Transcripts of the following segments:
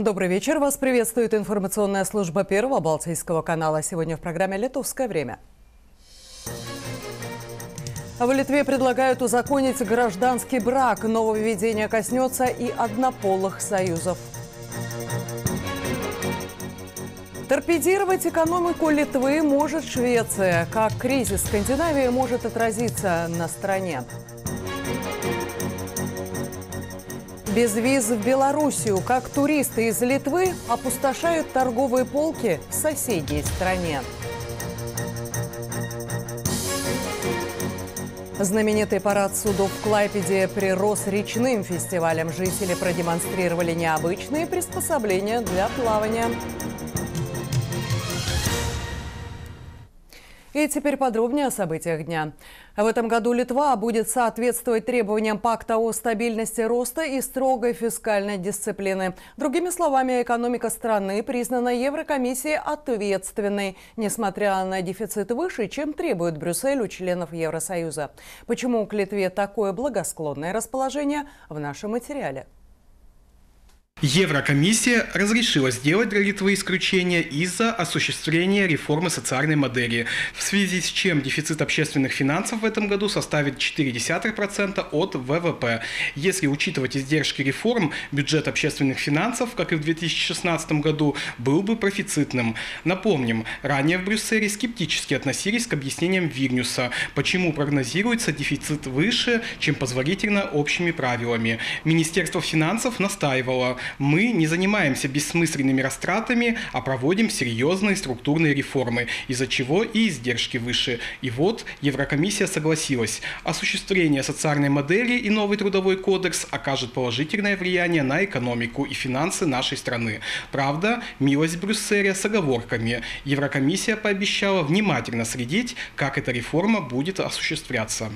Добрый вечер. Вас приветствует информационная служба Первого Балтийского канала. Сегодня в программе «Литовское время». В Литве предлагают узаконить гражданский брак. Нововведение коснется и однополых союзов. Торпедировать экономику Литвы может Швеция. Как кризис Скандинавии может отразиться на стране? Без виз в Белоруссию, как туристы из Литвы опустошают торговые полки в соседней стране. Знаменитый парад судов в Клайпеде прирос речным фестивалем. Жители продемонстрировали необычные приспособления для плавания. И теперь подробнее о событиях дня. В этом году Литва будет соответствовать требованиям пакта о стабильности роста и строгой фискальной дисциплины. Другими словами, экономика страны признана Еврокомиссией ответственной, несмотря на дефицит выше, чем требует Брюссель у членов Евросоюза. Почему к Литве такое благосклонное расположение в нашем материале? Еврокомиссия разрешила сделать для Литвы исключение из-за осуществления реформы социальной модели, в связи с чем дефицит общественных финансов в этом году составит 0,4% от ВВП. Если учитывать издержки реформ, бюджет общественных финансов, как и в 2016 году, был бы профицитным. Напомним, ранее в Брюсселе скептически относились к объяснениям Вильнюса, почему прогнозируется дефицит выше, чем позволительно общими правилами. Министерство финансов настаивало – мы не занимаемся бессмысленными растратами, а проводим серьезные структурные реформы, из-за чего и издержки выше. И вот Еврокомиссия согласилась. Осуществление социальной модели и новый трудовой кодекс окажет положительное влияние на экономику и финансы нашей страны. Правда, милость Брюсселя с оговорками. Еврокомиссия пообещала внимательно следить, как эта реформа будет осуществляться.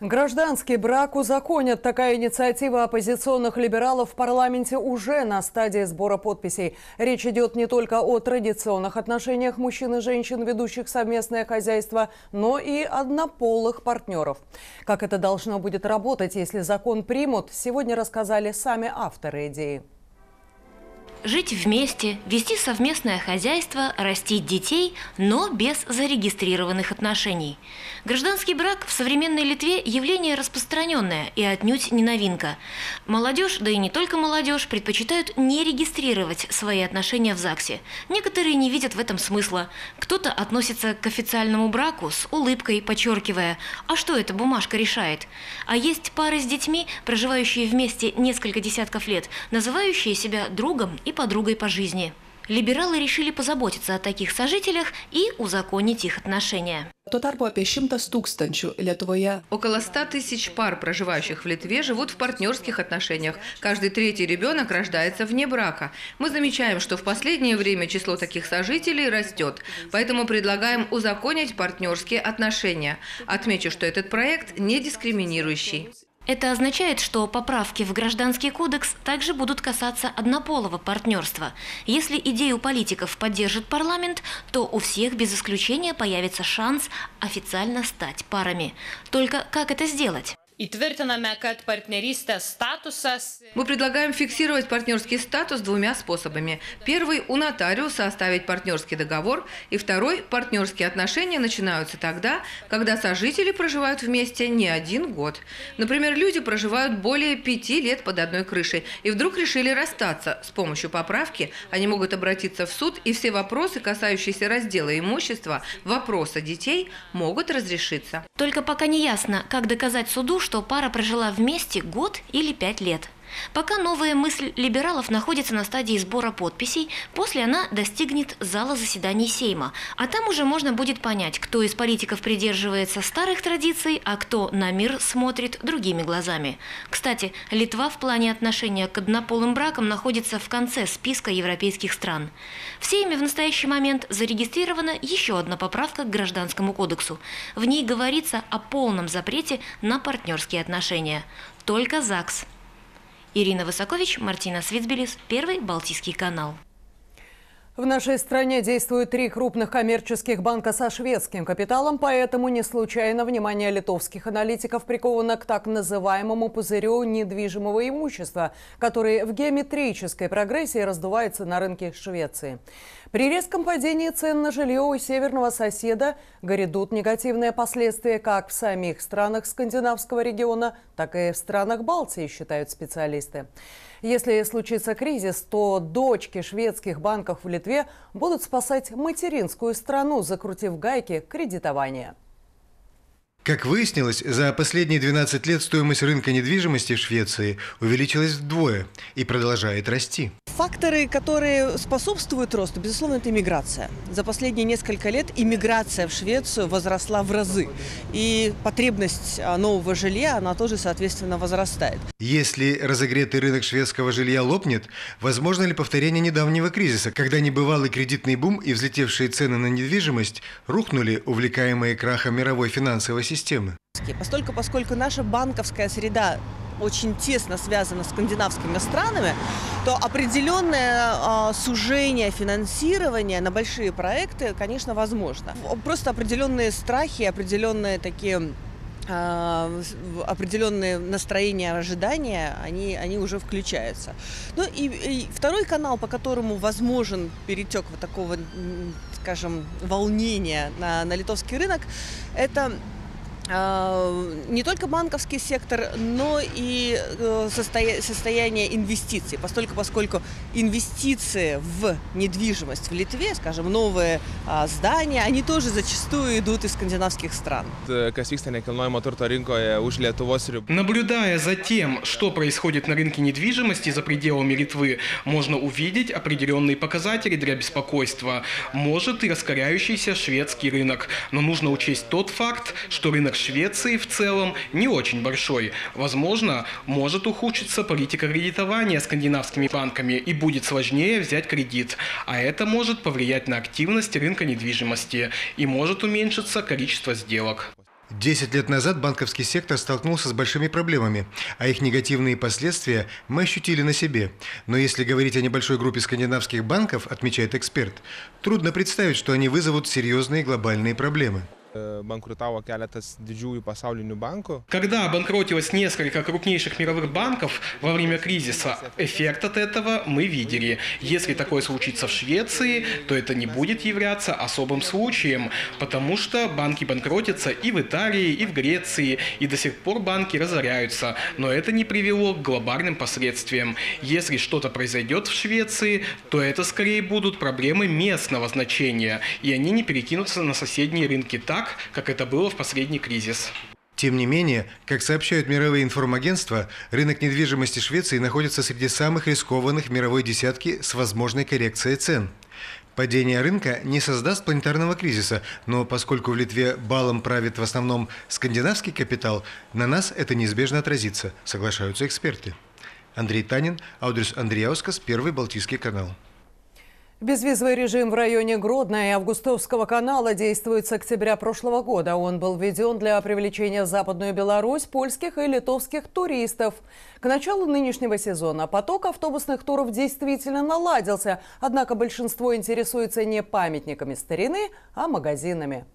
Гражданский брак узаконят. Такая инициатива оппозиционных либералов в парламенте уже на стадии сбора подписей. Речь идет не только о традиционных отношениях мужчин и женщин, ведущих совместное хозяйство, но и однополых партнеров. Как это должно будет работать, если закон примут, сегодня рассказали сами авторы идеи жить вместе, вести совместное хозяйство, растить детей, но без зарегистрированных отношений. Гражданский брак в современной Литве – явление распространенное и отнюдь не новинка. Молодежь, да и не только молодежь, предпочитают не регистрировать свои отношения в ЗАГСе. Некоторые не видят в этом смысла. Кто-то относится к официальному браку с улыбкой, подчеркивая «А что эта бумажка решает?». А есть пары с детьми, проживающие вместе несколько десятков лет, называющие себя другом и подругой по жизни. Либералы решили позаботиться о таких сожителях и узаконить их отношения. Около 100 тысяч пар, проживающих в Литве, живут в партнерских отношениях. Каждый третий ребенок рождается вне брака. Мы замечаем, что в последнее время число таких сожителей растет. Поэтому предлагаем узаконить партнерские отношения. Отмечу, что этот проект не дискриминирующий. Это означает, что поправки в Гражданский кодекс также будут касаться однополого партнерства. Если идею политиков поддержит парламент, то у всех без исключения появится шанс официально стать парами. Только как это сделать? Мы предлагаем фиксировать партнерский статус двумя способами. Первый – у нотариуса оставить партнерский договор, и второй – партнерские отношения начинаются тогда, когда сожители проживают вместе не один год. Например, люди проживают более пяти лет под одной крышей и вдруг решили расстаться. С помощью поправки они могут обратиться в суд, и все вопросы, касающиеся раздела имущества, вопроса детей, могут разрешиться. Только пока не ясно, как доказать суду, что пара прожила вместе год или пять лет. Пока новая мысль либералов находится на стадии сбора подписей, после она достигнет зала заседаний Сейма. А там уже можно будет понять, кто из политиков придерживается старых традиций, а кто на мир смотрит другими глазами. Кстати, Литва в плане отношения к однополым бракам находится в конце списка европейских стран. В Сейме в настоящий момент зарегистрирована еще одна поправка к Гражданскому кодексу. В ней говорится о полном запрете на партнерские отношения. Только ЗАГС – Ирина Высокович, Мартина Свицбелис, Первый Балтийский канал. В нашей стране действуют три крупных коммерческих банка со шведским капиталом, поэтому не случайно внимание литовских аналитиков приковано к так называемому пузырю недвижимого имущества, который в геометрической прогрессии раздувается на рынке Швеции. При резком падении цен на жилье у северного соседа грядут негативные последствия как в самих странах скандинавского региона, так и в странах Балтии, считают специалисты. Если случится кризис, то дочки шведских банков в Литве будут спасать материнскую страну, закрутив гайки кредитования. Как выяснилось, за последние 12 лет стоимость рынка недвижимости в Швеции увеличилась вдвое и продолжает расти. Факторы, которые способствуют росту, безусловно, это иммиграция. За последние несколько лет иммиграция в Швецию возросла в разы. И потребность а, нового жилья, она тоже, соответственно, возрастает. Если разогретый рынок шведского жилья лопнет, возможно ли повторение недавнего кризиса, когда небывалый кредитный бум и взлетевшие цены на недвижимость рухнули, увлекаемые крахом мировой финансовой системы? Постольку, поскольку наша банковская среда очень тесно связано с скандинавскими странами, то определенное э, сужение финансирования на большие проекты, конечно, возможно. Просто определенные страхи, определенные такие а, определенные настроения, ожидания, они, они уже включаются. Ну и, и второй канал, по которому возможен перетек вот такого, скажем, волнения на, на литовский рынок, это не только банковский сектор, но и э, состояние инвестиций, поскольку, поскольку инвестиции в недвижимость в Литве, скажем, новые а, здания, они тоже зачастую идут из скандинавских стран. Наблюдая за тем, что происходит на рынке недвижимости за пределами Литвы, можно увидеть определенные показатели для беспокойства. Может и раскоряющийся шведский рынок, но нужно учесть тот факт, что рынок рынок Швеции в целом не очень большой. Возможно, может ухудшиться политика кредитования скандинавскими банками и будет сложнее взять кредит. А это может повлиять на активность рынка недвижимости и может уменьшиться количество сделок. Десять лет назад банковский сектор столкнулся с большими проблемами, а их негативные последствия мы ощутили на себе. Но если говорить о небольшой группе скандинавских банков, отмечает эксперт, трудно представить, что они вызовут серьезные глобальные проблемы. Банкрутavo keletas didžiųjų pasaulinių bankų. Когда обанкротилось несколько крупнейших мировых банков во время кризиса, эффект от этого мы видели. Если такое случится в Швеции, то это не будет являться особым случаем, потому что банки банкротятся и в Италии, и в Греции, и до сих пор банки разоряются, но это не привело к глобальным последствиям. Если что-то произойдет в Швеции, то это скорее будут проблемы местного значения, и они не перекинутся на соседние рынки так, так, как это было в последний кризис. Тем не менее, как сообщают мировые информагентства, рынок недвижимости Швеции находится среди самых рискованных мировой десятки с возможной коррекцией цен. Падение рынка не создаст планетарного кризиса, но поскольку в Литве балом правит в основном скандинавский капитал, на нас это неизбежно отразится, соглашаются эксперты. Андрей Танин, Аудрис Андреяускас, Первый Балтийский канал. Безвизовый режим в районе Гродно и Августовского канала действует с октября прошлого года. Он был введен для привлечения в Западную Беларусь польских и литовских туристов. К началу нынешнего сезона поток автобусных туров действительно наладился, однако большинство интересуется не памятниками старины, а магазинами.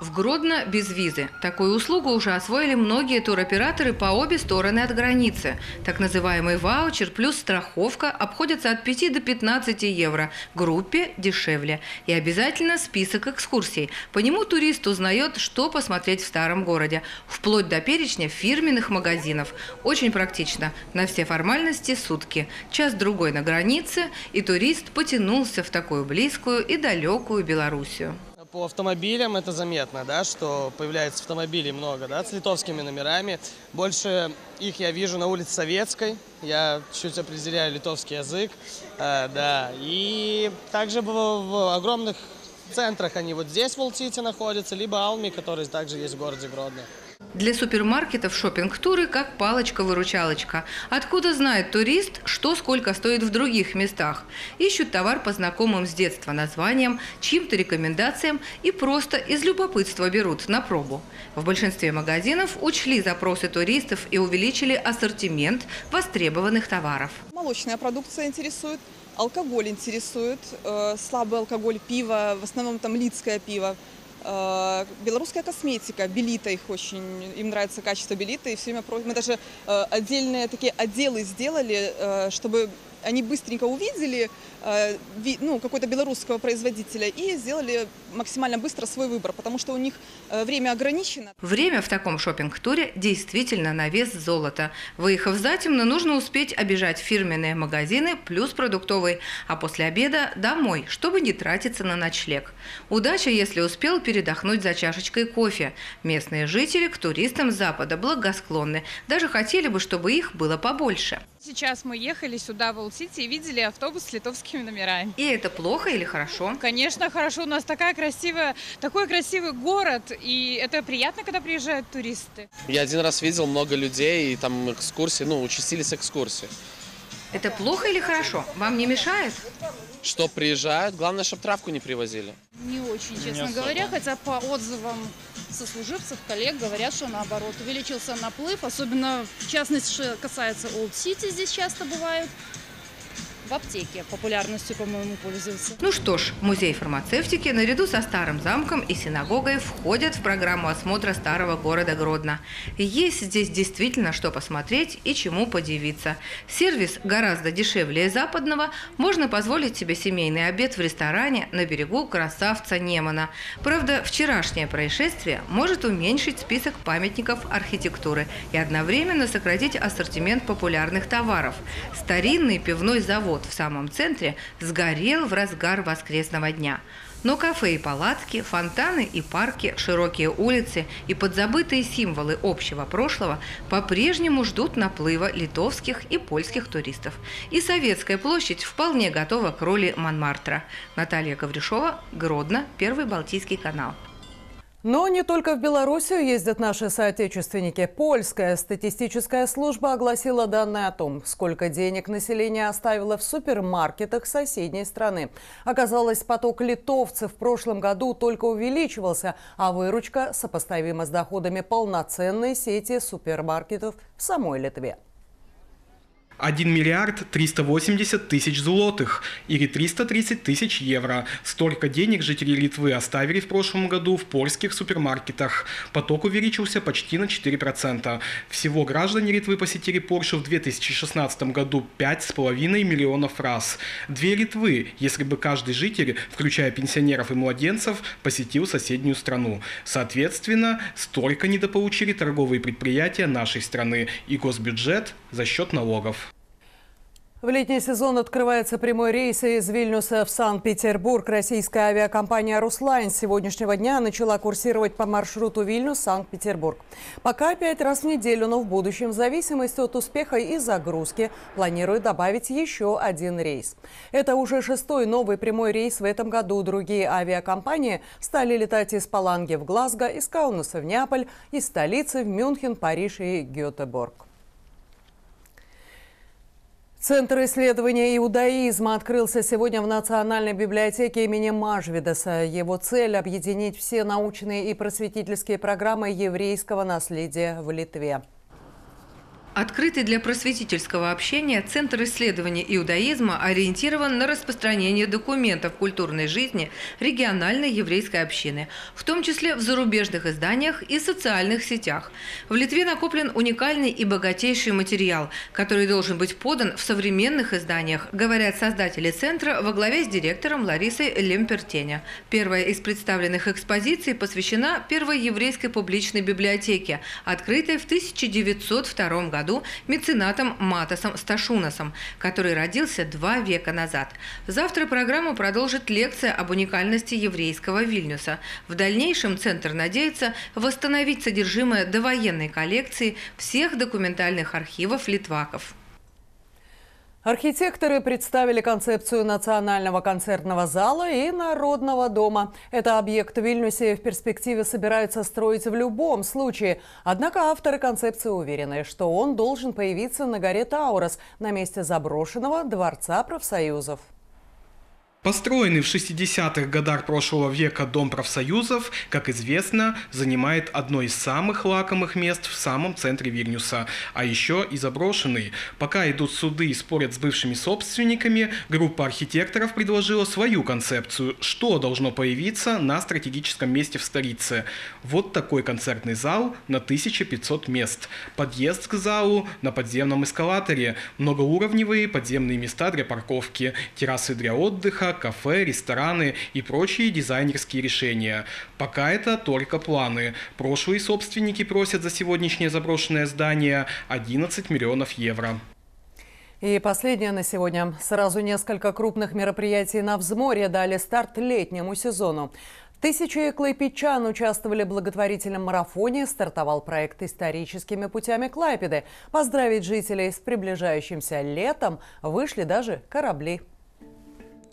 В Гродно без визы. Такую услугу уже освоили многие туроператоры по обе стороны от границы. Так называемый ваучер плюс страховка обходятся от 5 до 15 евро. Группе дешевле. И обязательно список экскурсий. По нему турист узнает, что посмотреть в старом городе. Вплоть до перечня фирменных магазинов. Очень практично. На все формальности сутки. Час-другой на границе, и турист потянулся в такую близкую и далекую Белоруссию. По автомобилям это заметно, да, что появляется автомобилей много, да, с литовскими номерами. Больше их я вижу на улице Советской, я чуть определяю литовский язык, э, да. И также в, в огромных центрах они вот здесь в Ултите находятся, либо Алми, который также есть в городе Гродно. Для супермаркетов шопинг-туры как палочка-выручалочка. Откуда знает турист, что сколько стоит в других местах? Ищут товар по знакомым с детства названиям, чьим-то рекомендациям и просто из любопытства берут на пробу. В большинстве магазинов учли запросы туристов и увеличили ассортимент востребованных товаров. Молочная продукция интересует, алкоголь интересует, э, слабый алкоголь, пиво, в основном там лидское пиво. Э, белорусская косметика, белита их очень, им нравится качество белита, и все время. Мы даже э, отдельные такие отделы сделали, э, чтобы они быстренько увидели э, ну, какой-то белорусского производителя и сделали максимально быстро свой выбор, потому что у них э, время ограничено. Время в таком шопинг-туре действительно на вес золота. Выехав затемно, нужно успеть обижать фирменные магазины плюс продуктовый, а после обеда домой, чтобы не тратиться на ночлег. Удача, если успел передохнуть за чашечкой кофе. Местные жители к туристам Запада благосклонны. Даже хотели бы, чтобы их было побольше. Сейчас мы ехали сюда, в Олд-Сити, и видели автобус с литовскими номерами. И это плохо или хорошо? Конечно, хорошо. У нас такая красивая, такой красивый город, и это приятно, когда приезжают туристы. Я один раз видел много людей, и там экскурсии, ну, участились экскурсии. Это плохо или хорошо? Вам не мешает? Что приезжают, главное, чтобы травку не привозили. Не очень, честно не говоря, хотя по отзывам сослуживцев, коллег говорят, что наоборот увеличился наплыв, особенно в частности касается Old City, здесь часто бывают в аптеке популярностью, по-моему, пользуется. Ну что ж, музей фармацевтики наряду со Старым замком и синагогой входят в программу осмотра старого города Гродно. Есть здесь действительно что посмотреть и чему подивиться. Сервис гораздо дешевле западного. Можно позволить себе семейный обед в ресторане на берегу красавца Немана. Правда, вчерашнее происшествие может уменьшить список памятников архитектуры и одновременно сократить ассортимент популярных товаров. Старинный пивной завод завод в самом центре сгорел в разгар воскресного дня. Но кафе и палатки, фонтаны и парки, широкие улицы и подзабытые символы общего прошлого по-прежнему ждут наплыва литовских и польских туристов. И Советская площадь вполне готова к роли Монмартра. Наталья Ковришова, Гродно, Первый Балтийский канал. Но не только в Белоруссию ездят наши соотечественники. Польская статистическая служба огласила данные о том, сколько денег население оставило в супермаркетах соседней страны. Оказалось, поток литовцев в прошлом году только увеличивался, а выручка сопоставима с доходами полноценной сети супермаркетов в самой Литве. 1 миллиард 380 тысяч злотых или 330 тысяч евро. Столько денег жители Литвы оставили в прошлом году в польских супермаркетах. Поток увеличился почти на 4%. Всего граждане Литвы посетили Польшу в 2016 году 5,5 миллионов раз. Две Литвы, если бы каждый житель, включая пенсионеров и младенцев, посетил соседнюю страну. Соответственно, столько недополучили торговые предприятия нашей страны и госбюджет за счет налогов. В летний сезон открывается прямой рейс из Вильнюса в Санкт-Петербург. Российская авиакомпания «Руслайн» с сегодняшнего дня начала курсировать по маршруту Вильнюс-Санкт-Петербург. Пока пять раз в неделю, но в будущем, в зависимости от успеха и загрузки, планирует добавить еще один рейс. Это уже шестой новый прямой рейс в этом году. Другие авиакомпании стали летать из Паланги в Глазго, из Каунаса в Неаполь, из столицы в Мюнхен, Париж и Гетеборг. Центр исследования иудаизма открылся сегодня в Национальной библиотеке имени Мажвидеса. Его цель – объединить все научные и просветительские программы еврейского наследия в Литве. Открытый для просветительского общения Центр исследования иудаизма ориентирован на распространение документов культурной жизни региональной еврейской общины, в том числе в зарубежных изданиях и социальных сетях. В Литве накоплен уникальный и богатейший материал, который должен быть подан в современных изданиях, говорят создатели Центра во главе с директором Ларисой Лемпертеня. Первая из представленных экспозиций посвящена первой еврейской публичной библиотеке, открытой в 1902 году году меценатом Матасом Сташунасом, который родился два века назад. Завтра программу продолжит лекция об уникальности еврейского Вильнюса. В дальнейшем Центр надеется восстановить содержимое довоенной коллекции всех документальных архивов литваков. Архитекторы представили концепцию национального концертного зала и народного дома. Это объект в Вильнюсе в перспективе собираются строить в любом случае. Однако авторы концепции уверены, что он должен появиться на горе Таурос на месте заброшенного Дворца профсоюзов. Построенный в 60-х годах прошлого века Дом профсоюзов, как известно, занимает одно из самых лакомых мест в самом центре Вильнюса, а еще и заброшенный. Пока идут суды и спорят с бывшими собственниками, группа архитекторов предложила свою концепцию, что должно появиться на стратегическом месте в столице. Вот такой концертный зал на 1500 мест, подъезд к залу на подземном эскалаторе, многоуровневые подземные места для парковки, террасы для отдыха, кафе, рестораны и прочие дизайнерские решения. Пока это только планы. Прошлые собственники просят за сегодняшнее заброшенное здание 11 миллионов евро. И последнее на сегодня. Сразу несколько крупных мероприятий на взморье дали старт летнему сезону. Тысячи клайпечан участвовали в благотворительном марафоне. Стартовал проект «Историческими путями Клайпеды». Поздравить жителей с приближающимся летом вышли даже корабли.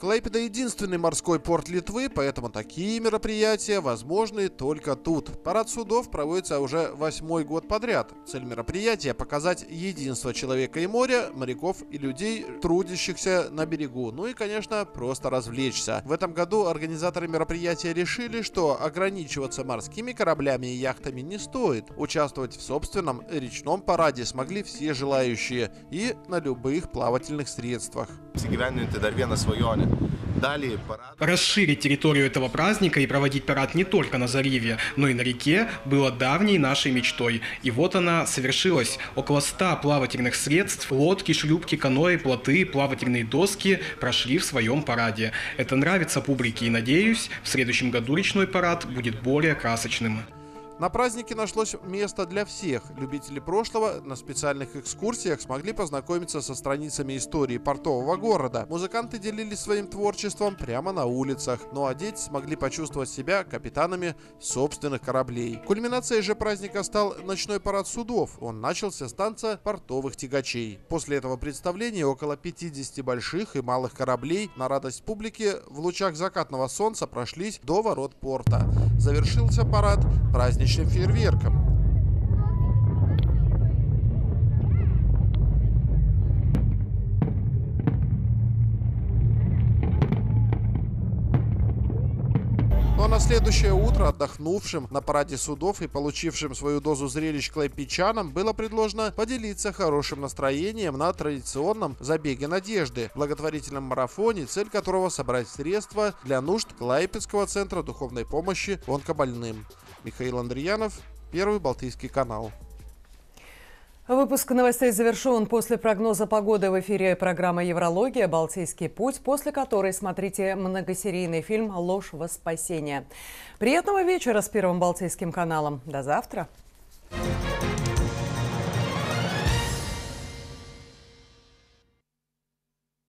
Клайпеда – единственный морской порт Литвы, поэтому такие мероприятия возможны только тут. Парад судов проводится уже восьмой год подряд. Цель мероприятия – показать единство человека и моря, моряков и людей, трудящихся на берегу. Ну и, конечно, просто развлечься. В этом году организаторы мероприятия решили, что ограничиваться морскими кораблями и яхтами не стоит. Участвовать в собственном речном параде смогли все желающие и на любых плавательных средствах. Расширить территорию этого праздника и проводить парад не только на заливе, но и на реке было давней нашей мечтой. И вот она совершилась. Около ста плавательных средств, лодки, шлюпки, каноэ, плоты, плавательные доски прошли в своем параде. Это нравится публике и, надеюсь, в следующем году речной парад будет более красочным. На празднике нашлось место для всех. Любители прошлого на специальных экскурсиях смогли познакомиться со страницами истории портового города. Музыканты делились своим творчеством прямо на улицах. Ну а дети смогли почувствовать себя капитанами собственных кораблей. Кульминацией же праздника стал ночной парад судов. Он начался с танца портовых тягачей. После этого представления около 50 больших и малых кораблей на радость публики в лучах закатного солнца прошлись до ворот порта. Завершился парад праздник праздничным фейерверком. Ну а на следующее утро отдохнувшим на параде судов и получившим свою дозу зрелищ клайпичанам было предложено поделиться хорошим настроением на традиционном забеге надежды, благотворительном марафоне, цель которого собрать средства для нужд Клайпецкого центра духовной помощи онкобольным. Михаил Андреянов, Первый Балтийский канал. Выпуск новостей завершен после прогноза погоды в эфире программа «Еврология. Балтийский путь», после которой смотрите многосерийный фильм «Ложь во спасение». Приятного вечера с Первым Балтийским каналом. До завтра.